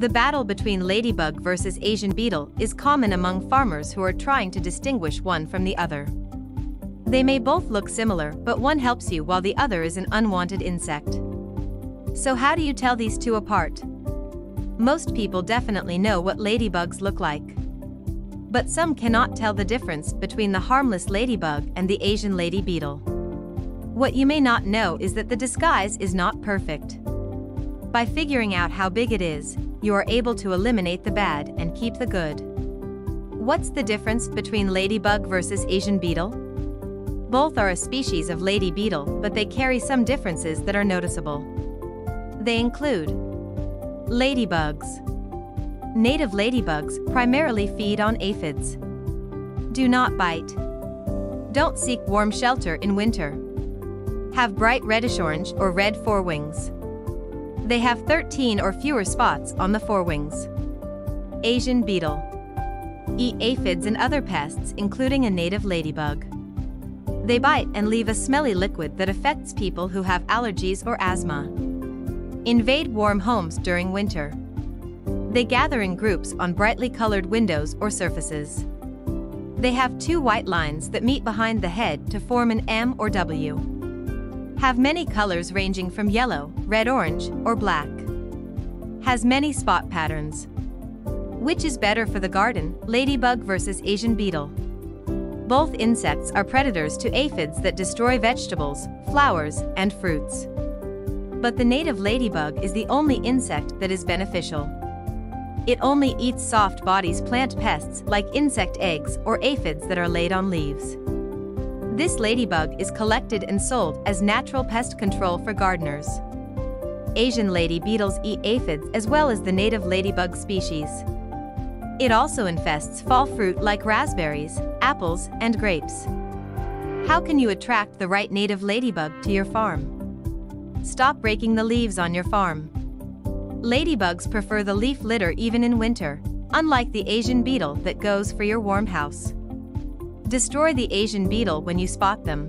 The battle between ladybug versus Asian beetle is common among farmers who are trying to distinguish one from the other. They may both look similar, but one helps you while the other is an unwanted insect. So how do you tell these two apart? Most people definitely know what ladybugs look like. But some cannot tell the difference between the harmless ladybug and the Asian lady beetle. What you may not know is that the disguise is not perfect. By figuring out how big it is, you are able to eliminate the bad and keep the good. What's the difference between ladybug versus Asian beetle? Both are a species of lady beetle, but they carry some differences that are noticeable. They include ladybugs. Native ladybugs primarily feed on aphids. Do not bite. Don't seek warm shelter in winter. Have bright reddish-orange or red forewings. They have 13 or fewer spots on the forewings. Asian beetle. Eat aphids and other pests including a native ladybug. They bite and leave a smelly liquid that affects people who have allergies or asthma. Invade warm homes during winter. They gather in groups on brightly colored windows or surfaces. They have two white lines that meet behind the head to form an M or W. Have many colors ranging from yellow, red-orange, or black. Has many spot patterns. Which is better for the garden, ladybug versus Asian beetle? Both insects are predators to aphids that destroy vegetables, flowers, and fruits. But the native ladybug is the only insect that is beneficial. It only eats soft bodies plant pests like insect eggs or aphids that are laid on leaves. This ladybug is collected and sold as natural pest control for gardeners. Asian lady beetles eat aphids as well as the native ladybug species. It also infests fall fruit like raspberries, apples, and grapes. How can you attract the right native ladybug to your farm? Stop breaking the leaves on your farm. Ladybugs prefer the leaf litter even in winter, unlike the Asian beetle that goes for your warm house. Destroy the Asian beetle when you spot them.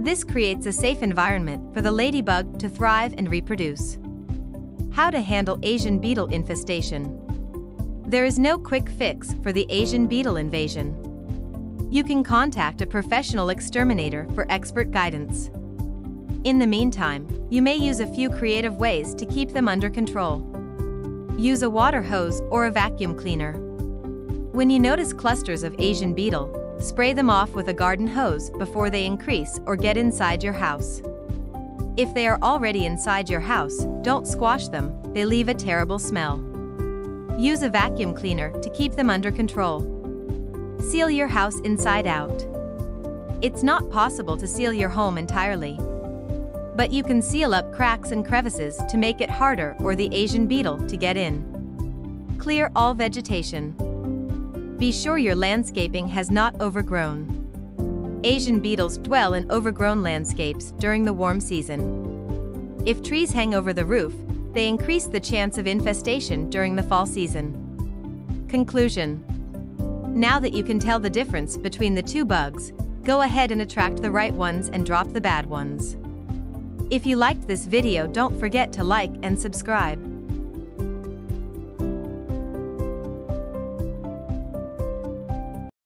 This creates a safe environment for the ladybug to thrive and reproduce. How to handle Asian beetle infestation. There is no quick fix for the Asian beetle invasion. You can contact a professional exterminator for expert guidance. In the meantime, you may use a few creative ways to keep them under control. Use a water hose or a vacuum cleaner. When you notice clusters of Asian beetle, spray them off with a garden hose before they increase or get inside your house. If they are already inside your house, don't squash them, they leave a terrible smell. Use a vacuum cleaner to keep them under control. Seal your house inside out. It's not possible to seal your home entirely. But you can seal up cracks and crevices to make it harder or the Asian beetle to get in. Clear all vegetation. Be sure your landscaping has not overgrown. Asian beetles dwell in overgrown landscapes during the warm season. If trees hang over the roof, they increase the chance of infestation during the fall season. Conclusion Now that you can tell the difference between the two bugs, go ahead and attract the right ones and drop the bad ones. If you liked this video don't forget to like and subscribe.